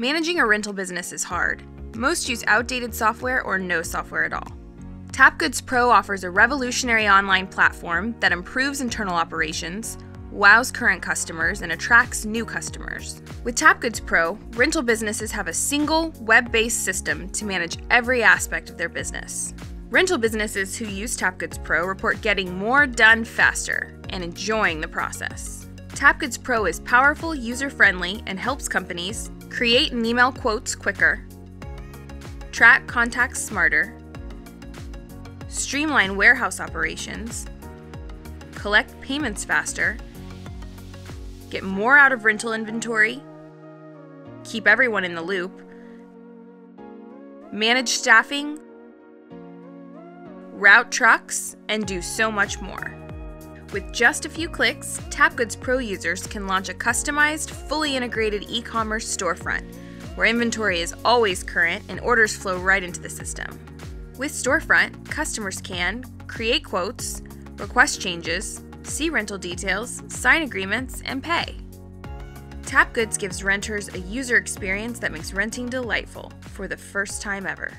Managing a rental business is hard. Most use outdated software or no software at all. TapGoods Pro offers a revolutionary online platform that improves internal operations, wows current customers, and attracts new customers. With TapGoods Pro, rental businesses have a single web based system to manage every aspect of their business. Rental businesses who use TapGoods Pro report getting more done faster and enjoying the process. TapGoods Pro is powerful, user friendly, and helps companies create and email quotes quicker, track contacts smarter, streamline warehouse operations, collect payments faster, get more out of rental inventory, keep everyone in the loop, manage staffing, route trucks, and do so much more. With just a few clicks, TapGoods Pro users can launch a customized, fully integrated e commerce storefront where inventory is always current and orders flow right into the system. With Storefront, customers can create quotes, request changes, see rental details, sign agreements, and pay. TapGoods gives renters a user experience that makes renting delightful for the first time ever.